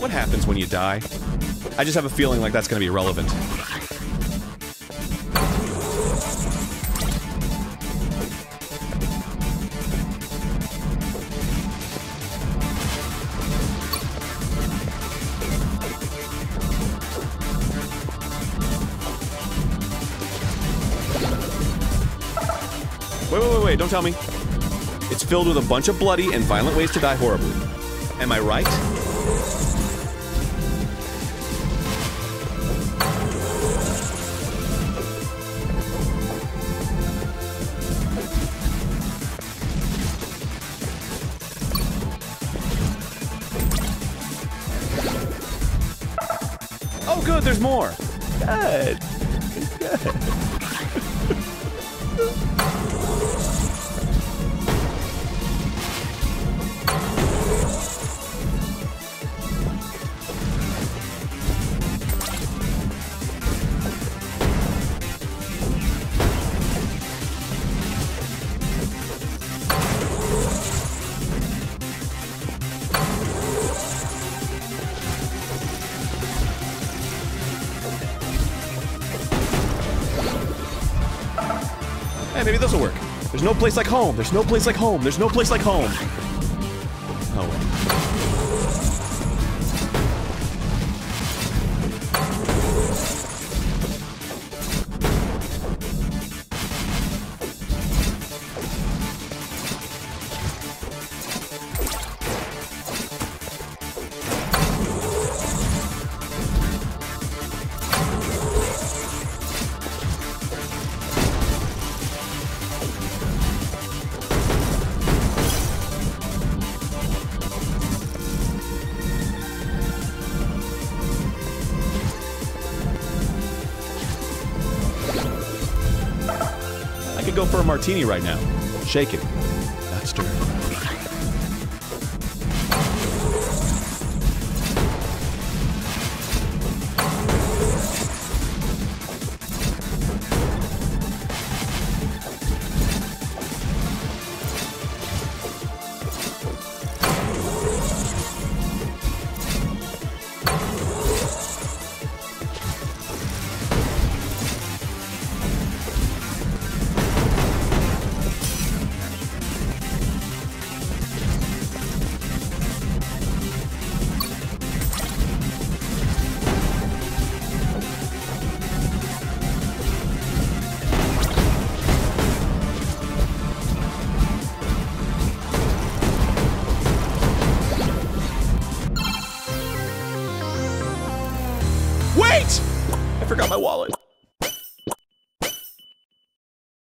What happens when you die? I just have a feeling like that's going to be irrelevant. Wait, wait, wait, wait, don't tell me. It's filled with a bunch of bloody and violent ways to die horribly. Am I right? Good, there's more. Good. Hey, maybe this will work. There's no place like home. There's no place like home. There's no place like home. Oh well. Go for a martini right now. Shake it, not stir. Wait! I forgot my wallet.